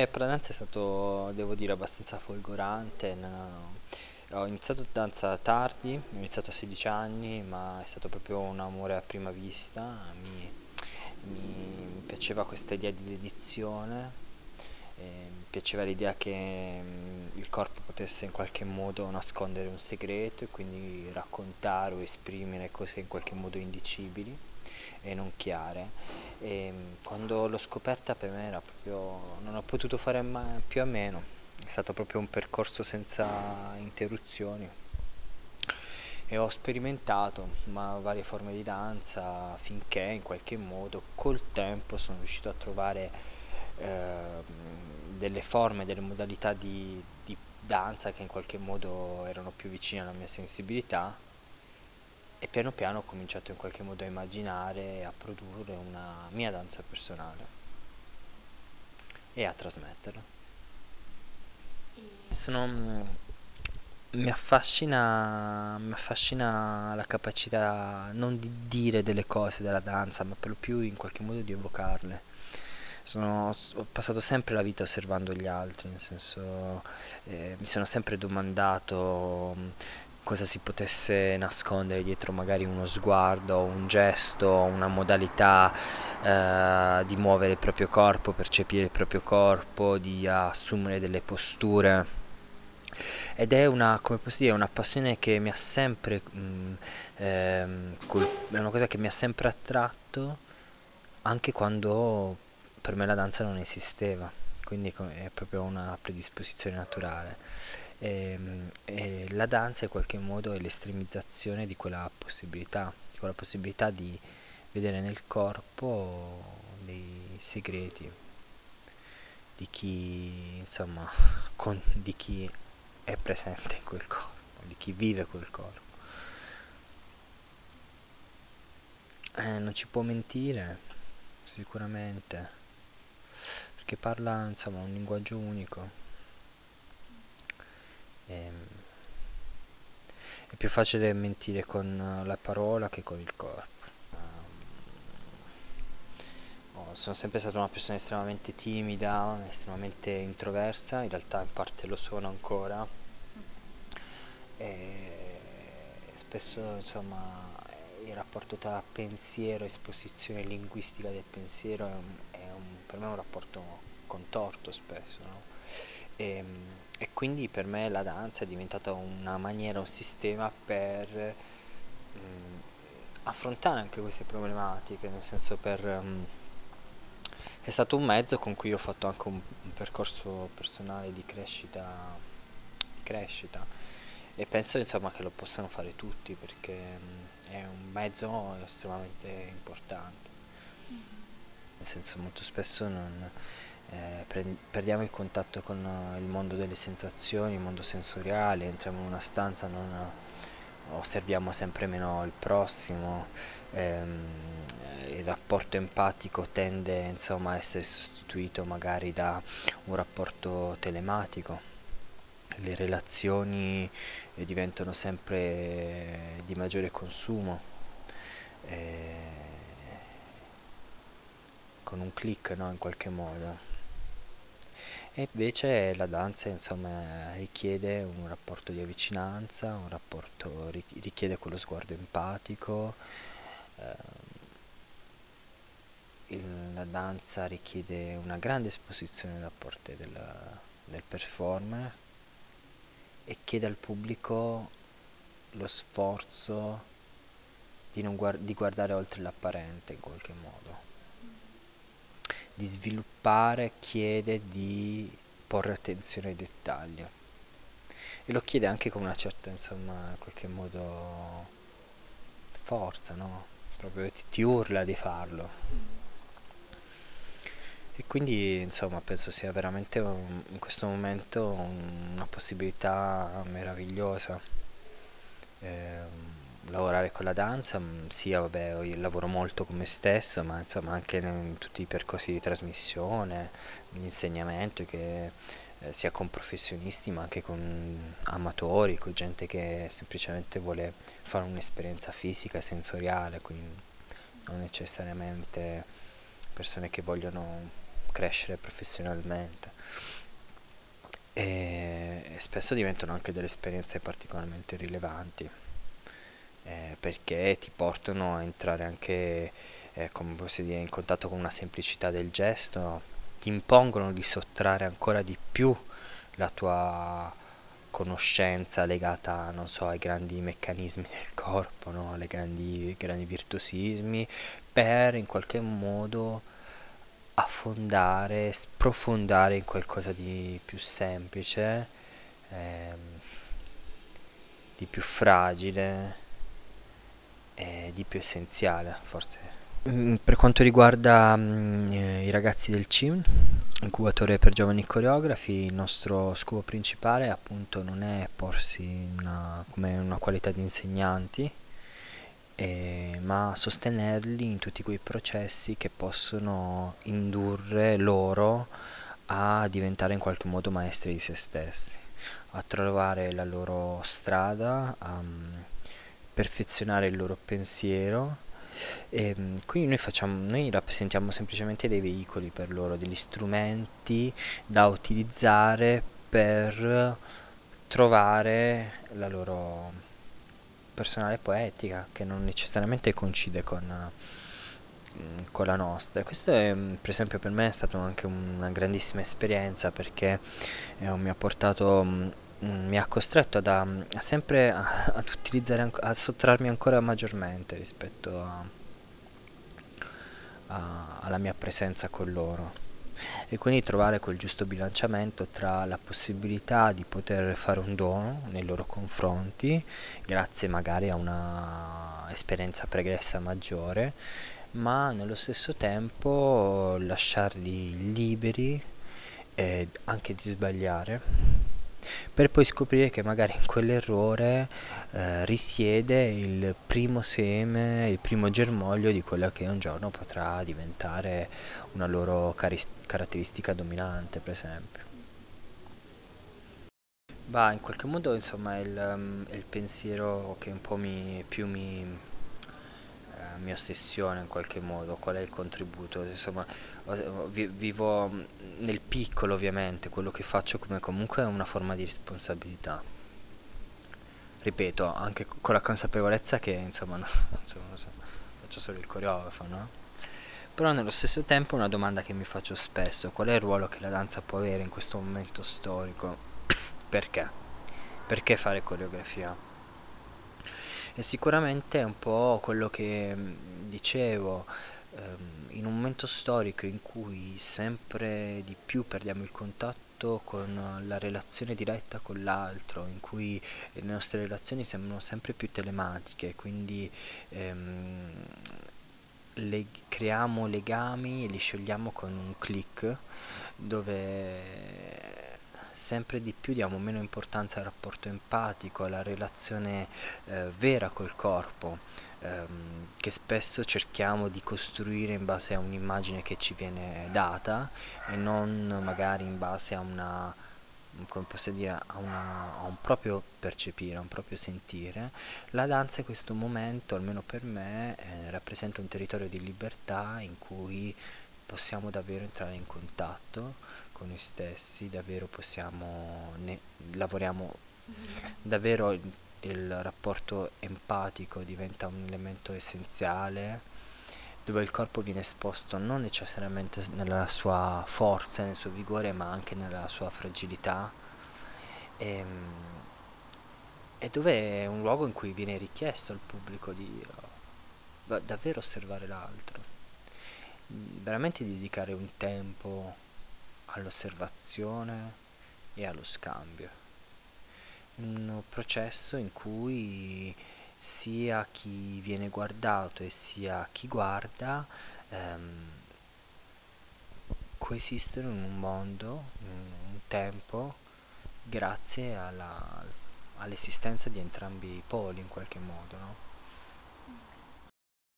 Eh, per la danza è stato, devo dire, abbastanza folgorante. no- Ho iniziato danza tardi, ho iniziato a 16 anni, ma è stato proprio un amore a prima vista. Mi, mi- piaceva questa idea di dedizione, e mi piaceva l'idea che mm, il corpo potesse in qualche modo nascondere un segreto e quindi raccontare o esprimere cose in qualche modo indicibili e non chiare. E mm, quando l'ho scoperta per me era proprio, non ho potuto fare più a meno, è stato proprio un percorso senza interruzioni. E ho sperimentato ma, varie forme di danza finché in qualche modo col tempo sono riuscito a trovare ehm, delle forme, delle modalità di, di danza che in qualche modo erano più vicine alla mia sensibilità e piano piano ho cominciato in qualche modo a immaginare e a produrre una mia danza personale e a trasmetterla. Sono, mm, mi affascina, mi affascina la capacità non di dire delle cose della danza, ma per lo più in qualche modo di evocarle. Sono- ho passato sempre la vita osservando gli altri, nel senso, eh, mi sono sempre domandato mh, cosa si potesse nascondere dietro magari uno sguardo, un gesto, una modalità eh, di muovere il proprio corpo, percepire il proprio corpo, di assumere delle posture. Ed è una, come posso dire, una passione che mi ha sempre, mh, ehm, col- è una cosa che mi ha sempre attratto, anche quando per me la danza non esisteva, quindi è proprio una predisposizione naturale. Ehm, E, la danza in qualche modo è l'estremizzazione di quella possibilità, di quella possibilità di vedere nel corpo dei segreti di chi, insomma, con- di chi è presente in quel corpo, di chi vive quel corpo. Eh, non ci può mentire, sicuramente, perché parla, insomma, un linguaggio unico. Ehm, è più facile mentire con eh, la parola che con il corpo. Oh, sono sempre stata una persona estremamente timida, estremamente introversa, in realtà in parte lo sono ancora. E spesso, insomma, il rapporto tra pensiero e esposizione linguistica del pensiero è, un- è un- per me un rapporto contorto spesso, no? E, e quindi per me la danza è diventata una maniera, un sistema per mm, affrontare anche queste problematiche, nel senso per... mm, è stato un mezzo con cui ho fatto anche un, un percorso personale di crescita, di crescita e penso insomma che lo possano fare tutti perché mm, è un mezzo estremamente importante. Nel senso molto spesso non, eh, perdiamo il contatto con eh, il mondo delle sensazioni, il mondo sensoriale, entriamo in una stanza, non osserviamo sempre meno il prossimo, ehm, il rapporto empatico tende insomma a essere sostituito magari da un rapporto telematico, le relazioni eh, diventano sempre eh, di maggiore consumo, eh, con un click, no, in qualche modo. E invece la danza, insomma, richiede un rapporto di vicinanza, un rapporto, ri- richiede quello sguardo empatico, il- la danza richiede una grande esposizione da parte del, del performer e chiede al pubblico lo sforzo di, non guar- di guardare oltre l'apparente in qualche modo di sviluppare chiede di porre attenzione ai dettagli e lo chiede anche con una certa, insomma, in qualche modo forza, no? Proprio ti, ti urla di farlo. E quindi, insomma, penso sia veramente un- in questo momento un- una possibilità meravigliosa. Ehm, lavorare con la danza, mm, sia vabbè, io lavoro molto con me stesso, ma insomma anche in tutti i percorsi di trasmissione, di insegnamento, che eh, sia con professionisti, ma anche con amatori, con gente che semplicemente vuole fare un'esperienza fisica sensoriale, quindi non necessariamente persone che vogliono crescere professionalmente. E spesso diventano anche delle esperienze particolarmente rilevanti eh, perché ti portano a entrare anche eh, come posso dire, in contatto con una semplicità del gesto, ti impongono di sottrarre ancora di più la tua conoscenza legata, non so, ai grandi meccanismi del corpo, no? alle grandi, grandi virtuosismi, per in qualche modo affondare, sprofondare in qualcosa di più semplice, ehm, di più fragile e di più essenziale, forse. Mm, per quanto riguarda mm, eh, i ragazzi del CIM, incubatore per giovani coreografi, il nostro scopo principale appunto non è porsi una, come una qualità di insegnanti, eh, ma sostenerli in tutti quei processi che possono indurre loro a diventare in qualche modo maestri di se stessi, a trovare la loro strada, a um, perfezionare il loro pensiero e mm, quindi noi, facciamo, noi rappresentiamo semplicemente dei veicoli per loro, degli strumenti da utilizzare per trovare la loro personale poetica che non necessariamente coincide con, mm, con la nostra. Questo è, mm, per esempio per me è stata anche una grandissima esperienza perché eh, mi ha portato mi ha costretto ad, a, a sempre a, ad utilizzare a sottrarmi ancora maggiormente rispetto alla mia presenza con loro. E quindi trovare quel giusto bilanciamento tra la possibilità di poter fare un dono nei loro confronti, grazie magari a una esperienza pregressa maggiore, ma nello stesso tempo lasciarli liberi eh, anche di sbagliare per poi scoprire che magari in quell'errore eh, risiede il primo seme, il primo germoglio di quella che un giorno potrà diventare una loro caratteristica dominante, per esempio. Bah, in qualche modo insomma è il, um, il pensiero che un po' mi, più mi, mia ossessione in qualche modo, qual è il contributo, insomma vivo nel piccolo ovviamente, quello che faccio come comunque è una forma di responsabilità. Ripeto, anche con la consapevolezza che insomma, no, insomma so, faccio solo il coreografo, no? Però nello stesso tempo una domanda che mi faccio spesso, qual è il ruolo che la danza può avere in questo momento storico? Perché? Perché fare coreografia? E sicuramente è un po' quello che mm, dicevo, ehm, in un momento storico in cui sempre di più perdiamo il contatto con la relazione diretta con l'altro, in cui le nostre relazioni sembrano sempre più telematiche, quindi ehm, le, creiamo legami e li sciogliamo con un click dove sempre di più diamo meno importanza al rapporto empatico, alla relazione eh, vera col corpo, ehm, che spesso cerchiamo di costruire in base a un'immagine che ci viene data e non magari in base a una come posso dire, a, una, a, un proprio percepire, a un proprio sentire, la danza in questo momento, almeno per me, eh, rappresenta un territorio di libertà in cui possiamo davvero entrare in contatto con noi stessi, davvero possiamo, ne, lavoriamo, davvero il, il rapporto empatico diventa un elemento essenziale dove il corpo viene esposto non necessariamente nella sua forza, nel suo vigore, ma anche nella sua fragilità. E, ehm, e dove è un luogo in cui viene richiesto al pubblico di davvero osservare l'altro, veramente dedicare un tempo all'osservazione e allo scambio. Un processo in cui sia chi viene guardato e sia chi guarda ehm, coesistono in un mondo, in un tempo, grazie all'esistenza di entrambi i poli in qualche modo. No?